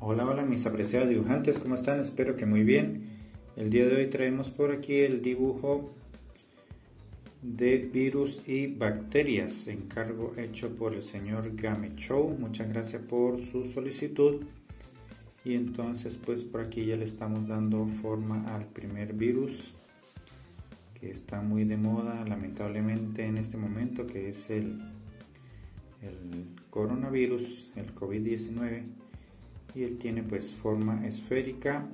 Hola, hola mis apreciados dibujantes, ¿cómo están? Espero que muy bien. El día de hoy traemos por aquí el dibujo de virus y bacterias, encargo hecho por el señor Game Show. Muchas gracias por su solicitud. Y entonces pues por aquí ya le estamos dando forma al primer virus que está muy de moda lamentablemente en este momento que es el, el coronavirus, el COVID-19 y él tiene pues forma esférica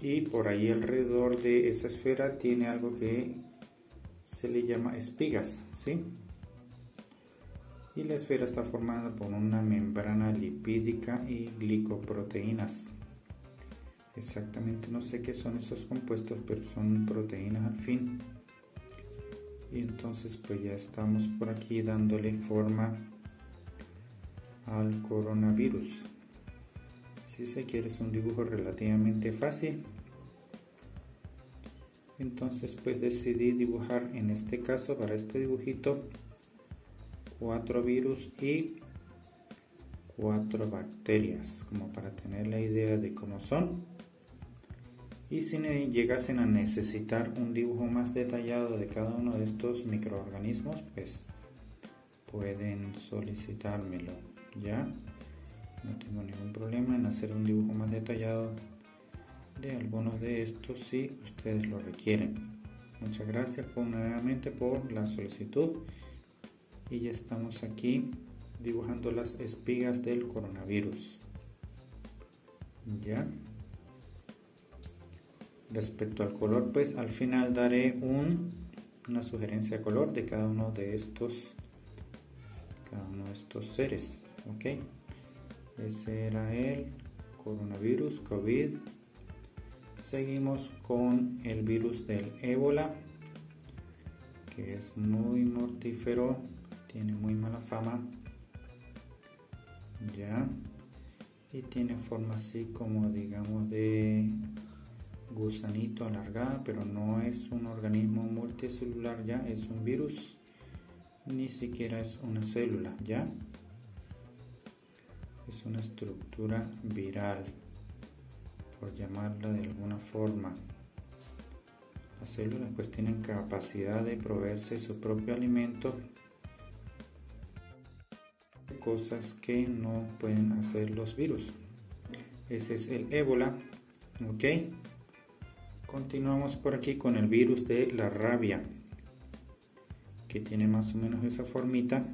y por ahí alrededor de esa esfera tiene algo que se le llama espigas, ¿sí? Y la esfera está formada por una membrana lipídica y glicoproteínas. Exactamente no sé qué son esos compuestos, pero son proteínas al fin. Y entonces pues ya estamos por aquí dándole forma al coronavirus. Si se quiere es un dibujo relativamente fácil entonces pues decidí dibujar en este caso para este dibujito cuatro virus y cuatro bacterias como para tener la idea de cómo son y si llegasen a necesitar un dibujo más detallado de cada uno de estos microorganismos pues pueden solicitármelo ya no tengo ningún problema en hacer un dibujo más detallado de algunos de estos si ustedes lo requieren. Muchas gracias nuevamente por la solicitud y ya estamos aquí dibujando las espigas del coronavirus. Ya. Respecto al color, pues al final daré un, una sugerencia de color de cada uno de estos cada uno de estos seres. Ok. Ese era el coronavirus, COVID seguimos con el virus del ébola que es muy mortífero tiene muy mala fama ya y tiene forma así como digamos de gusanito alargada pero no es un organismo multicelular ya es un virus ni siquiera es una célula ya es una estructura viral por llamarla de alguna forma. Las células pues tienen capacidad de proveerse su propio alimento, cosas que no pueden hacer los virus. Ese es el ébola, ok. Continuamos por aquí con el virus de la rabia, que tiene más o menos esa formita.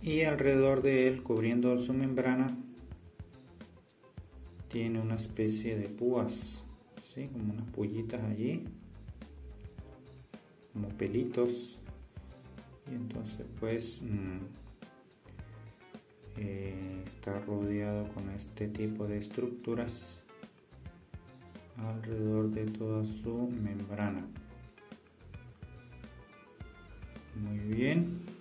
Y alrededor de él, cubriendo su membrana, tiene una especie de púas, como unas pollitas allí, como pelitos. Y entonces pues mm, eh, está rodeado con este tipo de estructuras alrededor de toda su membrana. Muy bien.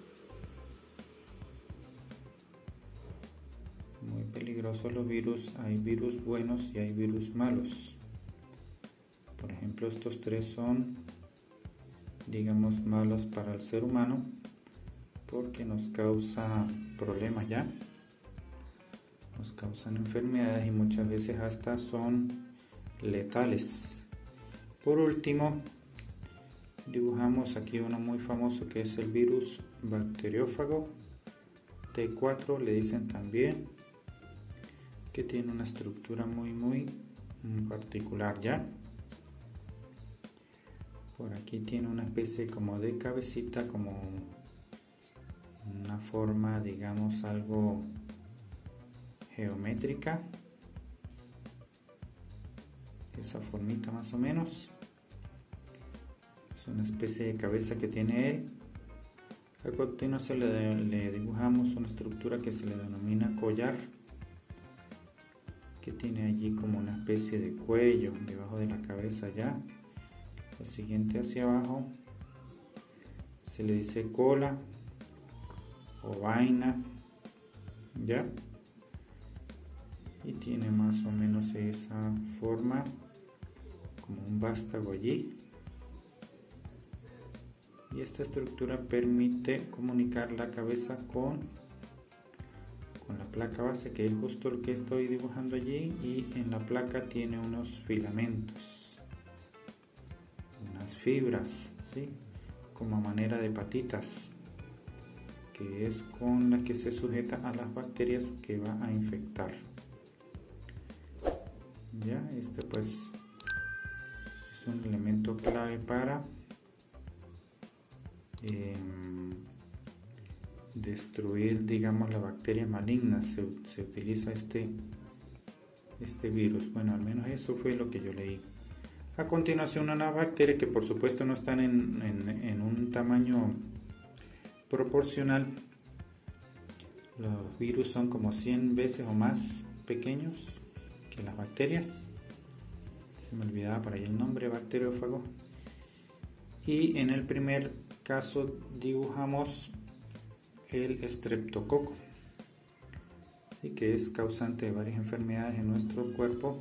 peligrosos los virus, hay virus buenos y hay virus malos. Por ejemplo, estos tres son, digamos, malos para el ser humano porque nos causa problemas ya. Nos causan enfermedades y muchas veces hasta son letales. Por último, dibujamos aquí uno muy famoso que es el virus bacteriófago. T4 le dicen también que tiene una estructura muy muy particular ya. Por aquí tiene una especie como de cabecita como una forma digamos algo geométrica formita más o menos. Es una especie de cabeza que tiene él. A continuación le, le dibujamos una estructura que se le denomina collar que tiene allí como una especie de cuello debajo de la cabeza ya. Lo siguiente hacia abajo se le dice cola o vaina ya. Y tiene más o menos esa forma como un vástago allí y esta estructura permite comunicar la cabeza con con la placa base que es justo lo que estoy dibujando allí y en la placa tiene unos filamentos unas fibras ¿sí? como manera de patitas que es con la que se sujeta a las bacterias que va a infectar ya este pues un elemento clave para em, destruir digamos las bacterias malignas se, se, utiliza este este virus. Bueno al menos eso fue lo que yo leí. A continuación una bacteria que por supuesto no están en, en, en un tamaño proporcional. Los virus son como 100 veces o más pequeños que las bacterias me olvidaba por ahí el nombre bacteriófago. Y en el primer caso dibujamos el estreptococo. ¿sí? que es causante de varias enfermedades en nuestro cuerpo.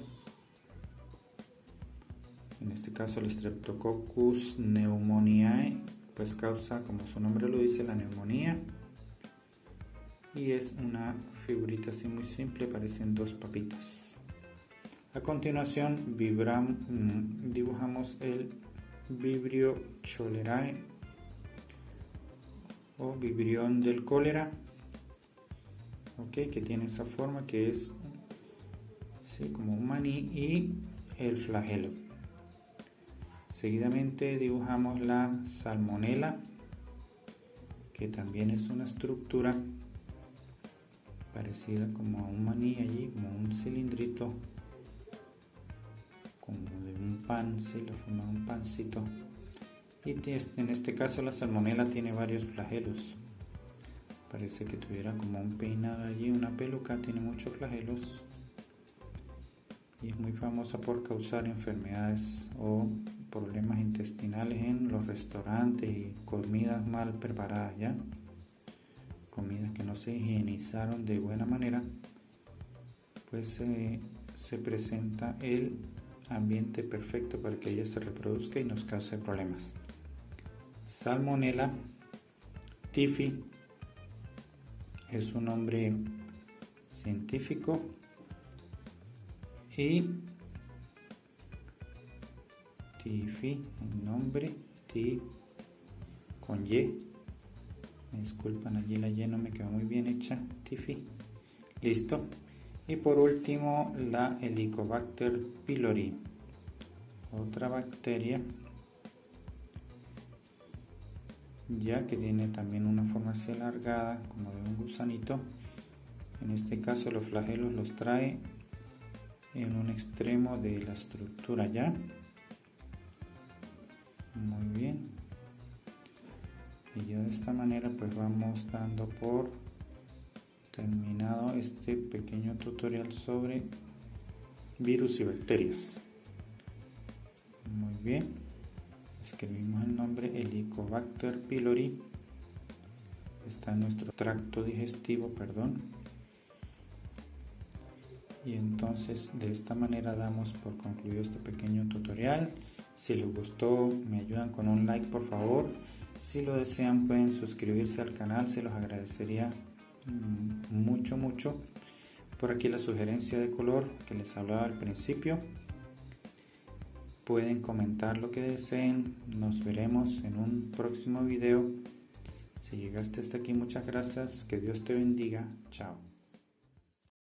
En este caso el Streptococcus pneumoniae pues causa como su nombre lo dice la neumonía. Y es una figurita así muy simple parecen dos papitas a continuación mm, dibujamos el Vibrio cholerae o vibrión del cólera ok que tiene esa forma que es como un maní y el flagelo. Seguidamente dibujamos la salmonela que también es una estructura parecida como a un maní allí como un cilindrito como de un pan, si lo forma un pancito. Y en este caso la salmonela tiene varios flagelos. Parece que tuviera como un peinado allí, una peluca, tiene muchos flagelos. Y es muy famosa por causar enfermedades o problemas intestinales en los restaurantes y comidas mal preparadas ya. Comidas que no se higienizaron de buena manera. Pues eh, se presenta el ambiente perfecto para que ella se reproduzca y nos cause problemas. Salmonella tifi es un nombre científico y tifi, el nombre ti con y. Me disculpan, allí la y no me quedó muy bien hecha. Tifi. Listo. Y por último, la Helicobacter pylori, otra bacteria ya que tiene también una forma así alargada como de un gusanito. En este caso los flagelos los trae en un extremo de la estructura ya. Muy bien. Y ya de esta manera pues vamos dando por terminado este pequeño tutorial sobre virus y bacterias. Muy bien, escribimos el nombre Helicobacter pylori. Está en nuestro tracto digestivo, perdón. Y entonces de esta manera damos por concluido este pequeño tutorial. Si les gustó, me ayudan con un like por favor. Si lo desean pueden suscribirse al canal, se los agradecería mucho mucho. Por aquí la sugerencia de color que les hablaba al principio. Pueden comentar lo que deseen. Nos veremos en un próximo video. Si llegaste hasta aquí muchas gracias. Que dios te bendiga. Chao